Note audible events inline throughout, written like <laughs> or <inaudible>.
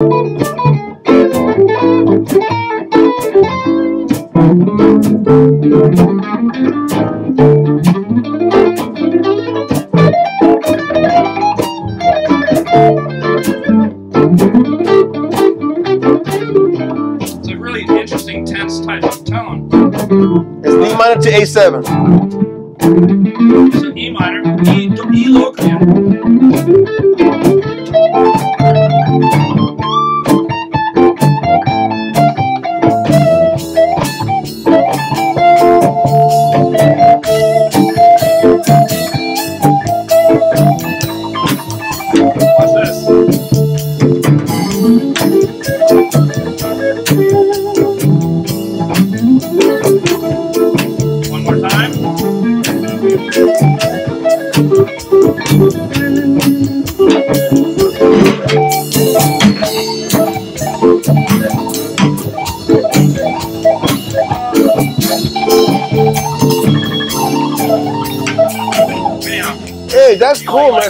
It's a really interesting, tense type of tone. It's D minor to A7. So E minor, E, e Locrian.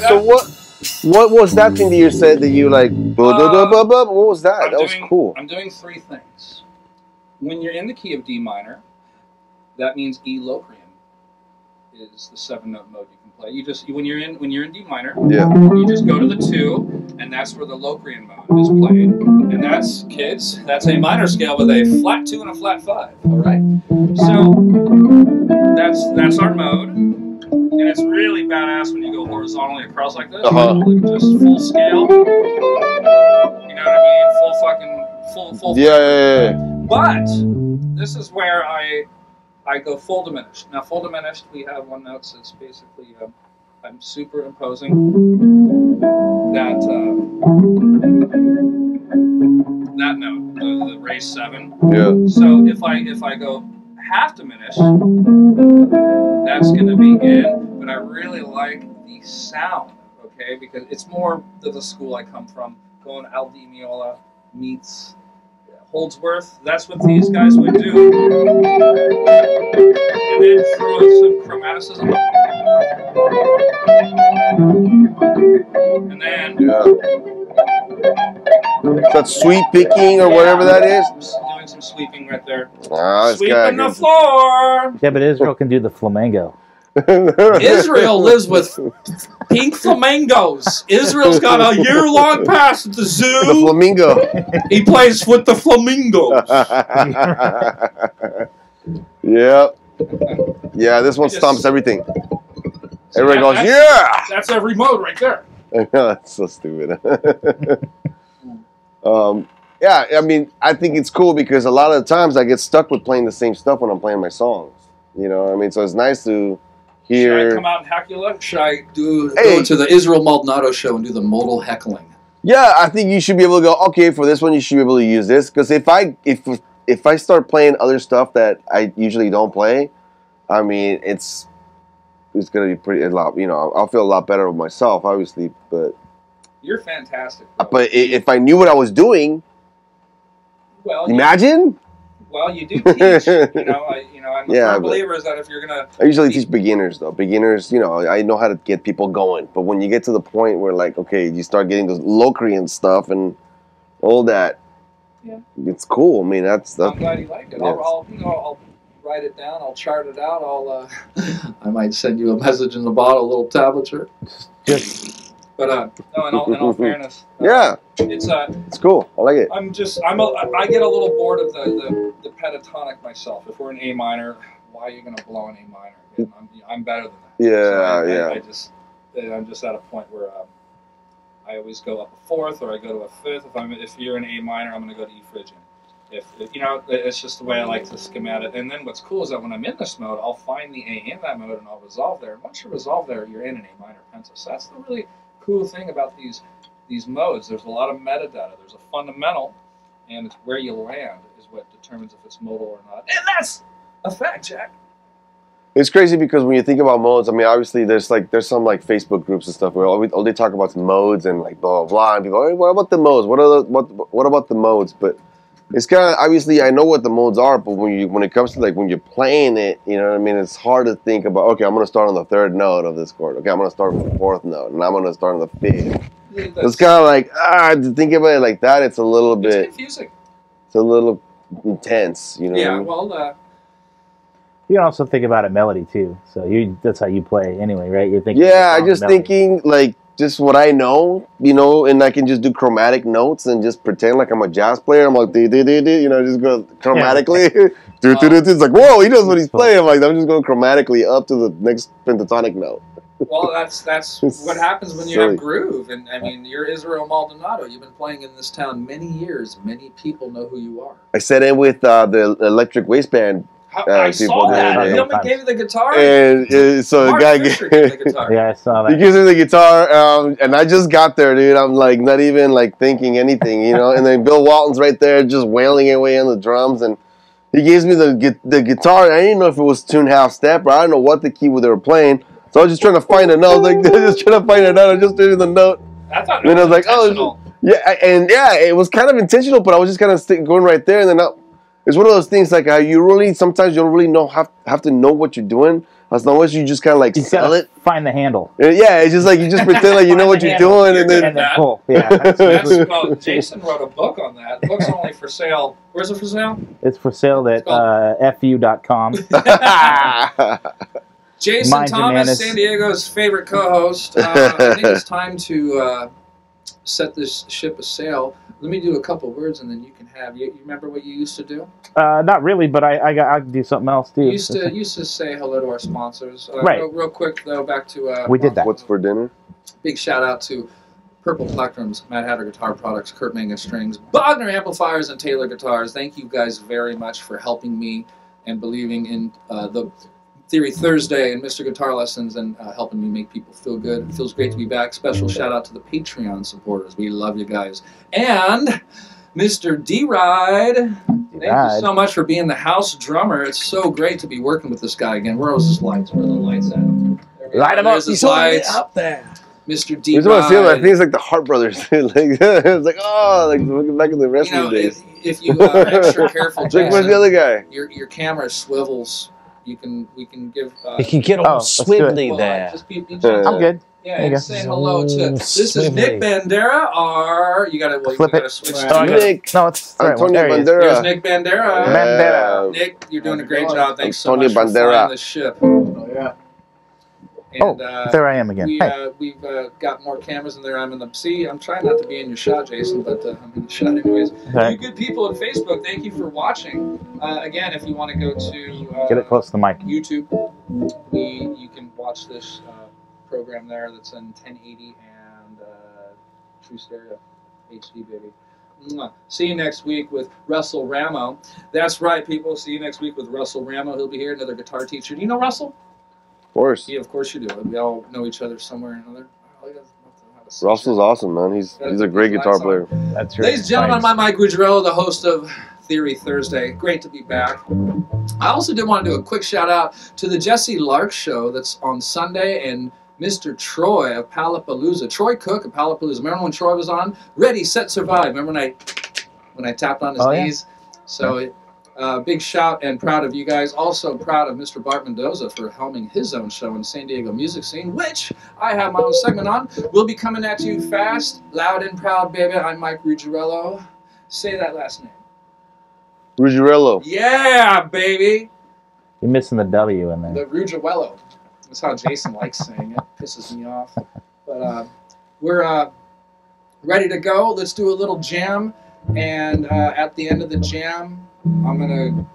So what? What was that thing that you said that you like? bu- bu- bu- bu- bu- What was that? I'm That was cool. I'm doing three things. When you're in the key of D minor, that means E Locrian is the seven note mode you can play. You just when you're in when you're in D minor, Yeah. you just go to the two, and that's where the Locrian mode is played. And that's kids, that's a minor scale with a flat two and a flat five. All right. So that's that's our mode, and it's really badass when you go horizontally across like this. Uh-huh. Like just full scale. You know what I mean? Full fucking full full. Yeah, yeah, yeah. But this is where I I go full diminished. Now full diminished, we have one note, that's basically um, I'm superimposing that uh, that note, the, the raise seven. Yeah. So if I if I go half diminished, that's going to be in. But I really like the sound, okay, because it's more of the school I come from. Going Al Di Meola meets Holdsworth. That's what these guys would do. And then throw in some chromaticism. And then Yeah. That's sweet picking or whatever that is. doing some sweeping right there. Ah, this guy. Sweeping the floor. Yeah, but Israel can do the flamenco. Israel <laughs> lives with pink flamingos. Israel's got a year long pass at the the zoo. flamingo. He plays with the flamingos. <laughs> yep. Yeah, this one stomps everything. So Everybody that- goes, that's- That's every mode right there. <laughs> That's so stupid. um, yeah, I mean, I think it's cool because a lot of the times I get stuck with playing the same stuff when I'm playing my songs. You know, I mean, so it's nice to Should I come out and you up? Should I do Hey. go to the Israel Maldonado show and do the modal heckling? Yeah, I think you should be able to go. Okay, for this one, you should be able to use this because if I if if I start playing other stuff that I usually don't play, I mean, it's it's gonna be pretty a lot. You know, I'll feel a lot better with myself, obviously. But You're fantastic. bro. but if I knew what I was doing, well, imagine. Well, you do teach. you know, I, you know, I'm a <laughs> Yeah, firm believer is that if you're gonna I usually teach beginners though. Beginners, you know, I know how to get people going. But when you get to the point where like, okay, you start getting those Locrian stuff and all that, Yeah. it's cool. I mean, that's I'm that's glad you liked it. Yes. I'll, I'll, I'll write it down. I'll chart it out. I'll, uh, <laughs> I might send you a message in the bottle, a little tablature. Just But uh, no, in all, in all <laughs> fairness, uh, yeah, it's uh, it's cool. I like it. I'm just, I'm, a, I get a little bored of the, the, the pentatonic myself. If we're in A minor, why are you going to blow an A minor? And I'm, I'm better than that. Yeah, So I, yeah. I, I just, I'm just at a point where um, I always go up a fourth or I go to a fifth. If I'm, if you're in A minor, I'm going to go to E Phrygian. If, if you know, it's just the way I like to skim at it. And then what's cool is that when I'm in this mode, I'll find the A in that mode and I'll resolve there. And once you resolve there, you're in an A minor pentatonic. So that's the really cool thing about these these modes. There's a lot of metadata. There's a fundamental, and it's where you land is what determines if it's modal or not. And that's a fact, Jack. It's crazy because when you think about modes, I mean, obviously there's like there's some like Facebook groups and stuff where all, we, all they talk about is modes and like blah blah blah, and people, hey, what about the modes? What are the what what about the modes? But it's kind of obviously I know what the modes are, but when you when it comes to like when you're playing it, you know what I mean. It's hard to think about. Okay, I'm gonna start on the third note of this chord. Okay, I'm gonna start on the fourth note, and I'm gonna start on the fifth. It's kind of like ah, to think about it like that. It's a little it's bit. confusing. It's a little intense. You know. what I Yeah, mean? well, uh, You can also think about it melody too. So you that's how you play anyway, right? You're thinking. Yeah, I'm just melody. thinking like just what I know, you know, and I can just do chromatic notes and just pretend like I'm a jazz player. I'm like, dee, dee, dee, dee, you know, just go chromatically. Do, do, do, do. It's like, whoa, he knows what he's playing. I'm like, I'm just going chromatically up to the next pentatonic note. Well, that's that's <laughs> what happens when you silly. have groove. And I mean, you're Israel Maldonado. You've been playing in this town many years. Many people know who you are. I set in with uh, the Electric Waste Band, Uh, I saw that. it, He yeah. only gave you the guitar. and uh, so the guy Fisher gave the guitar. <laughs> Yeah, I saw that. He that. gives me the guitar, um, and I just got there, dude. I'm like not even like thinking anything, you know. And then Bill Walton's right there, just wailing away on the drums, and he gives me the the guitar. I didn't know if it was tune half step or I don't know what the key they were playing. So I was just trying to find a note, like <laughs> just trying to find a note. I just did the note. I thought Then I was was like, oh, intentional. Yeah, and yeah, it was kind of intentional, but I was just kind of st- going right there, and then I, it's one of those things like how you really sometimes you don't really know have have to know what you're doing as long as you just kind of like You sell it. find the handle And yeah, it's just like you just pretend like you know what you're Yeah. doing, You're and then and then that. pull. Yeah, <laughs> that's- That's, well, Jason wrote a book on that. The book's only for sale. Where's it for sale? it's for sale at uh, fu.com. <laughs> Jason Mind Thomas, Jimenez. San Diego's favorite co-host. Uh, I <laughs> think it's time to uh, set this ship a sail. Let me do a couple words, and then you can have. You, you remember what you used to do? Uh, not really, but I I, got, I can do something else too. You used to used to say hello to our sponsors. Uh, Right. Real, real quick though, back to uh, We did that. What's for dinner? Big shout out to Purple Plectrums, Mad Hatter Guitar Products, Curt Mangan Strings, Bogner Amplifiers, and Taylor Guitars. Thank you guys very much for helping me and believing in uh, the Theory Thursday and Mr. Guitar Lessons and uh, helping me make people feel good. It feels great to be back. Special shout out to the Patreon supporters. We love you guys. And Mr. D Ride. Thank you so much for being the house drummer. It's so great to be working with this guy again. Where are his lights? Where are the lights at? Light go. 'em up. He's lights. up there. Mr. D. Here's what I feel. I think it's like the Hart Brothers. <laughs> like <laughs> it's like oh, like looking back in the you wrestling know, days. if, if you are extra careful, It's like where's the other guy? your your camera swivels. You can we can give. Uh, You can get Oh, all let's do it. swivelly well, there. Just be, be Uh. I'm good. Yeah, and go. say hello to. This is Nick. Bandera. Or you gotta well, Flip you it. gotta switch. Right. to- Oh, I got it. Nick No, it's right. Antonio there he is. Bandera. Here's Nick Bandera. Bandera. Nick, you're doing a great job. Thanks so Antonio much for Bandera. flying this ship. Oh, yeah. And, Oh, uh, there I am again. We, Hey. uh, we've uh, got more cameras in there. I'm in the. See, I'm trying not to be in your shot, Jason, but uh, I'm in the shot anyways. Okay. You good people on Facebook, thank you for watching. Uh, again, if you want to go to uh, Get it close to the mic. YouTube, we you can watch this uh, program there that's in 1080 and uh, True Stereo HD, baby. See you next week with Russell Ramo. That's right, people. See you next week with Russell Ramo. He'll be here, another guitar teacher. Do you know Russell? Of course. Yeah, of course you do. We all know each other somewhere or another. Oh, look at- have a Russell's awesome, man. He's he's a great guitar player. That's right. Ladies and gentlemen, I'm Mike Ruggirello, the host of Theory Thursday. Great to be back. I also did want to do a quick shout out to the Jesse Lark show that's on Sunday and Mr. Troy of Palapalooza. Troy Cook of Palapalooza. Remember when Troy was on? Ready, set, survive. Remember when I when I tapped on his Oh, yeah. knees? So uh, big shout and proud of you guys. Also proud of Mr. Bart Mendoza for helming his own show in San Diego music scene, which I have my own segment on. We'll be coming at you fast, loud and proud, baby. I'm Mike Ruggirello. Say that last name. Ruggiero. Yeah, baby. You're missing the W in there. The Ruggiero. That's how Jason likes saying it. Pisses me off. But uh, we're uh, ready to go. Let's do a little jam. And uh, at the end of the jam, I'm going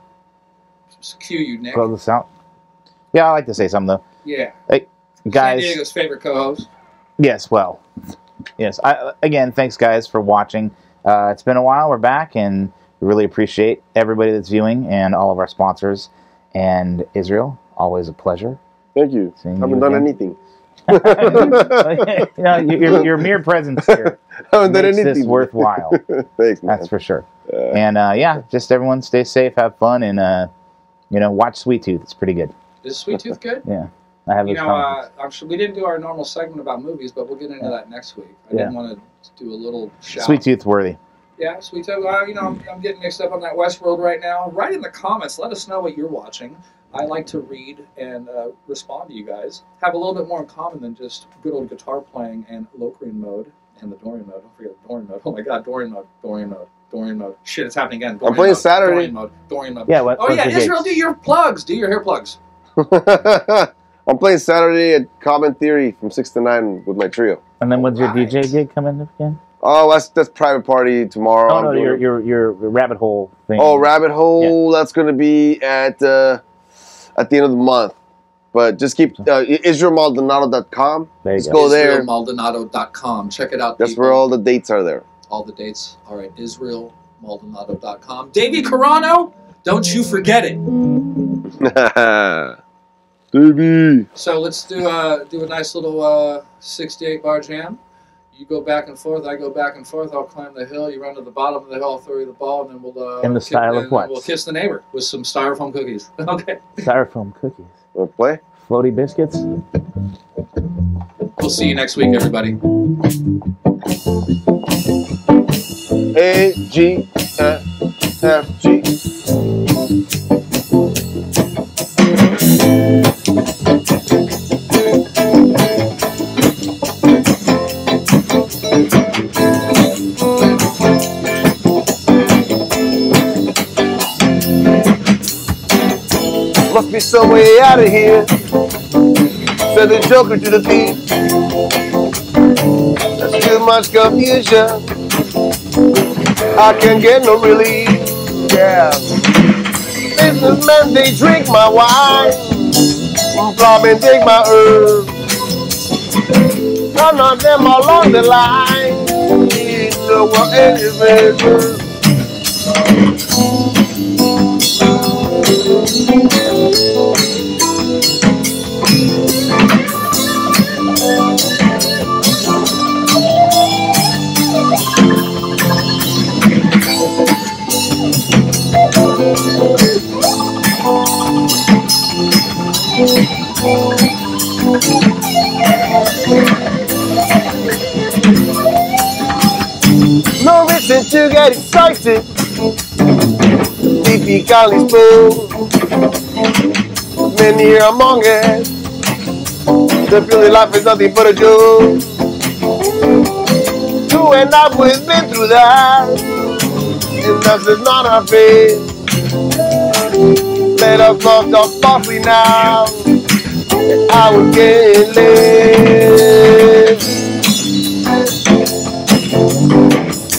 to cue you, Nick. Close this out. Yeah, I like to say something though, Yeah. San guys. Diego's favorite co-host. Yes, well, yes. I, again, thanks guys for watching. Uh, it's been a while. We're back, and we really appreciate everybody that's viewing and all of our sponsors. And Israel, always a pleasure. Thank you. Seeing Haven't you done again. anything. <laughs> <laughs> you know, your, your mere presence here <laughs> Haven't done makes anything. this worthwhile. <laughs> Thanks, man. That's for sure. Uh, And uh, yeah, just everyone stay safe, have fun, and uh, you know, watch Sweet Tooth. It's pretty good. Is Sweet Tooth good? <laughs> Yeah, I have You know, uh, I'm sure we didn't do our normal segment about movies, but we'll get into that next week. I didn't want to do a little shout. Sweet Tooth worthy. Yeah, Sweet Tooth. Uh, you know, I'm, I'm getting mixed up on that Westworld right now. Write in the comments. Let us know what you're watching. I like to read and uh, respond to you guys. Have a little bit more in common than just good old guitar playing and Locrian mode And the Dorian mode. Don't forget the Dorian mode. <laughs> Oh my God, Dorian mode. Dorian mode. Dorian mode. Shit, it's happening again. Dorian I'm playing mode, Saturday. Dorian mode. Dorian mode. Yeah, what- oh yeah, Israel, dates? do your plugs. Do your hair plugs. <laughs> I'm playing Saturday at Common Theory from six to nine with my trio. And then when's your Alright. DJ gig coming up again? Oh, that's that's private party tomorrow. Oh I'm no, your your your rabbit hole thing. Oh, Rabbit Hole. That's going to be at uh, at the end of the month. But just keep uh, IsraelMaldonado.com. There you go. go there. IsraelMaldonado.com. Check it out. That's people. where all the dates are there. all the dates. All right, IsraelMaldonado.com. Davey Carano, don't you forget it. <laughs> Davey. So let's do uh, do a nice little uh, 68 bar jam. You go back and forth, I go back and forth. I'll climb the hill. You run to the bottom of the hill. I'll throw you the ball, and then we'll. Uh, In the kick- style of what? We'll kiss the neighbor with some styrofoam cookies. <laughs> okay. Styrofoam cookies, Want to play? floaty biscuits. We'll see you next week, everybody. A G F F G. be some way out of here. Said the joker to the thief. That's too much confusion. I can't get no relief. Yeah. Businessmen, they drink my wine. Plumbing, take my herbs. None of them along the line. What it is. No to get excited. Typically spoke. Many here among us. The feeling life is nothing but a joke. You and I, we've been through that. And that's just not our fate. Let us love the softly now. I was getting late.